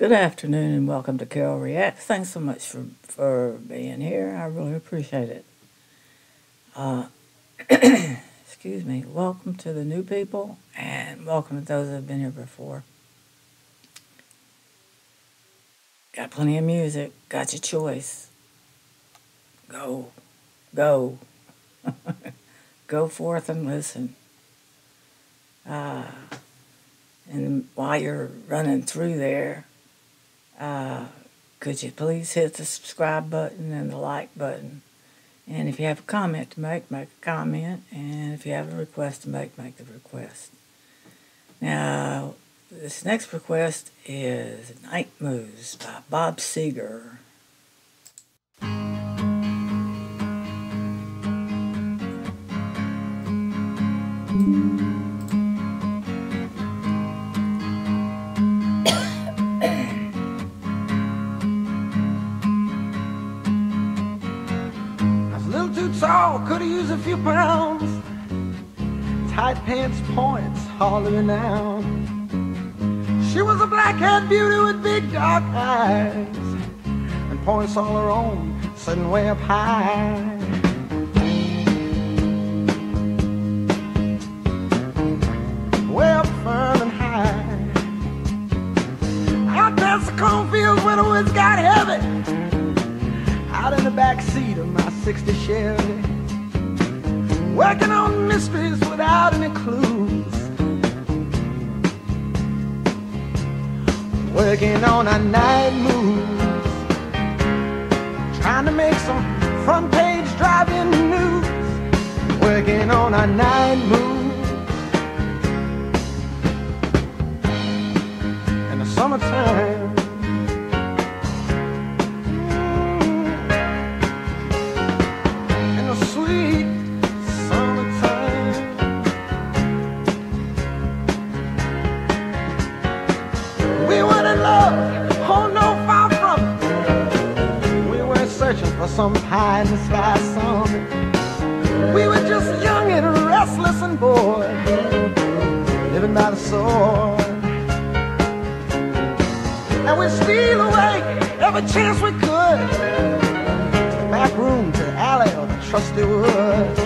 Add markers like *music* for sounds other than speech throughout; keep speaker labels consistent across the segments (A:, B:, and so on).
A: Good afternoon and welcome to Carole Reacts. Thanks so much for, for being here. I really appreciate it. Uh, *clears throat* excuse me. Welcome to the new people and welcome to those that have been here before. Got plenty of music. Got your choice. Go. Go. *laughs* Go forth and listen. Uh, and while you're running through there, uh, could you please hit the subscribe button and the like button? And if you have a comment to make, make a comment. And if you have a request to make, make the request. Now, this next request is Night Moves by Bob Seger.
B: Tall, could've used a few pounds. Tight pants points, hardly renowned. She was a black-haired beauty with big dark eyes, and points all her own, sitting way up high. Way up firm and high. Out past the cornfields where the woods got heavy. Out in the back seat of my 60 Chevy. Working on mysteries without any clues. Working on a night moves. Trying to make some front page driving news. Working on a night moves. In the. We were just young and restless and bored, living by the sword. And we'd steal away every chance we could. Back room, to the alley, or the trusty woods.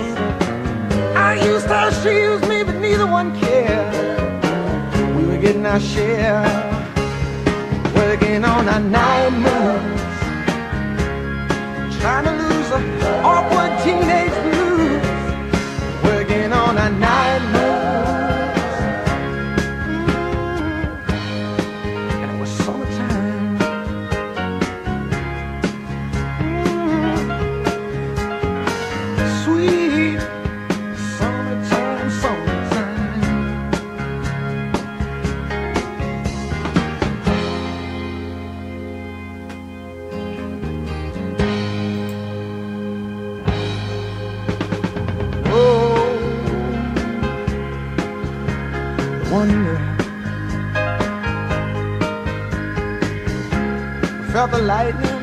B: I used her, she used me, but neither one cared. We were getting our share, working on our night moves trying to awkward teenage wonder. Felt the lightning,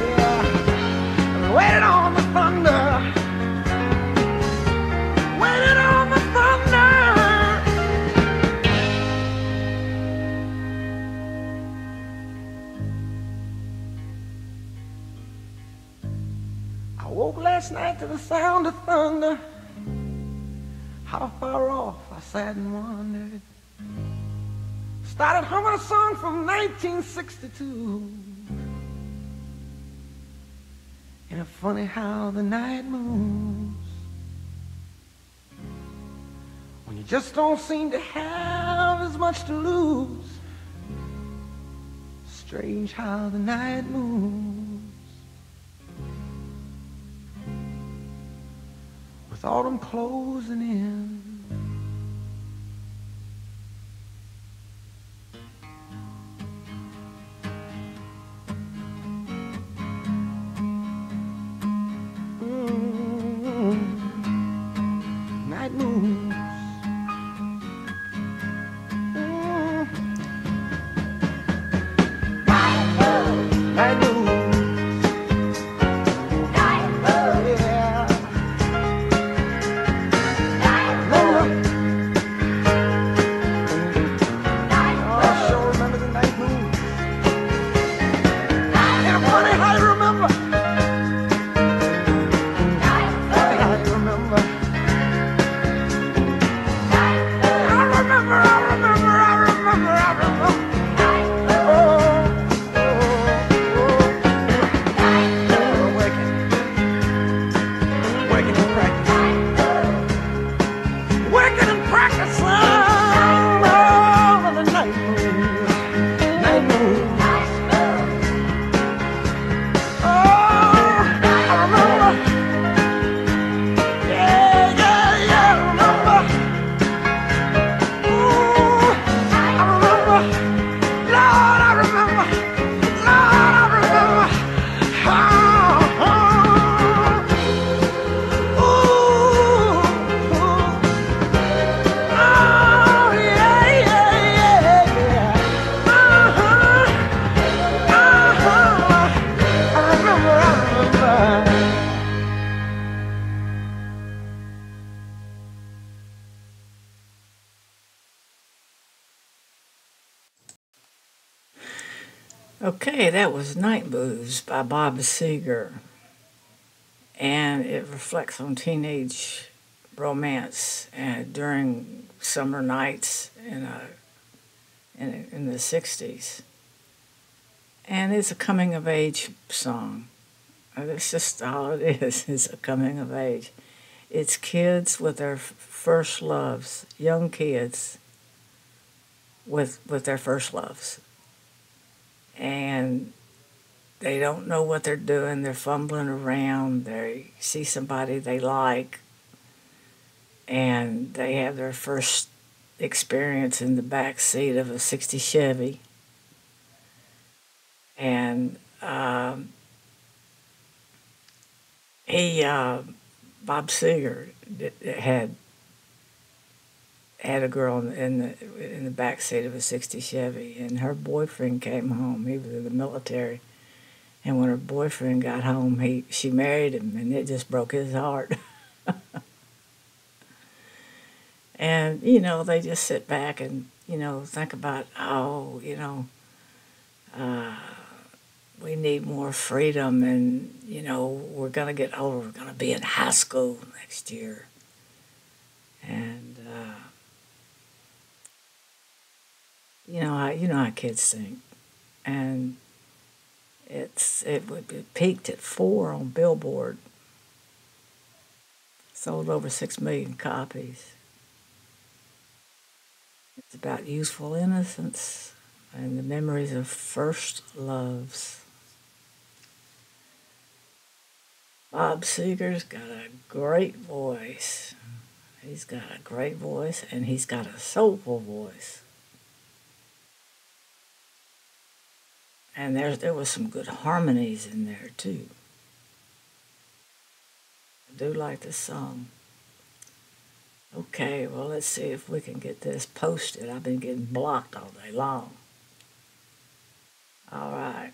B: yeah. Waited on the thunder, waited on the thunder. I woke last night to the sound of thunder. How far off sat and wondered. Started humming a song from 1962. And it's funny how the night moves. When you just don't seem to have as much to lose. Strange how the night moves. With autumn closing in.
A: Okay, that was Night Moves by Bob Seger. And it reflects on teenage romance and during summer nights in, a, in, in the 60s. And it's a coming of age song. Uh, that's just all it *laughs* is, it's a coming of age. It's kids with their first loves, young kids with, with their first loves and they don't know what they're doing. They're fumbling around. They see somebody they like, and they have their first experience in the back seat of a 60 Chevy. And um, he, uh, Bob Seger, had had a girl in the in the back seat of a '60 Chevy, and her boyfriend came home. He was in the military, and when her boyfriend got home, he she married him, and it just broke his heart. *laughs* and you know, they just sit back and you know think about, oh, you know, uh, we need more freedom, and you know, we're gonna get older. We're gonna be in high school next year, and. Uh, you know how you know how kids sing, and it's it would be peaked at four on Billboard. Sold over six million copies. It's about youthful innocence and the memories of first loves. Bob Seger's got a great voice. He's got a great voice and he's got a soulful voice. And there, there was some good harmonies in there too. I do like the song. Okay, well, let's see if we can get this posted. I've been getting blocked all day long. All right.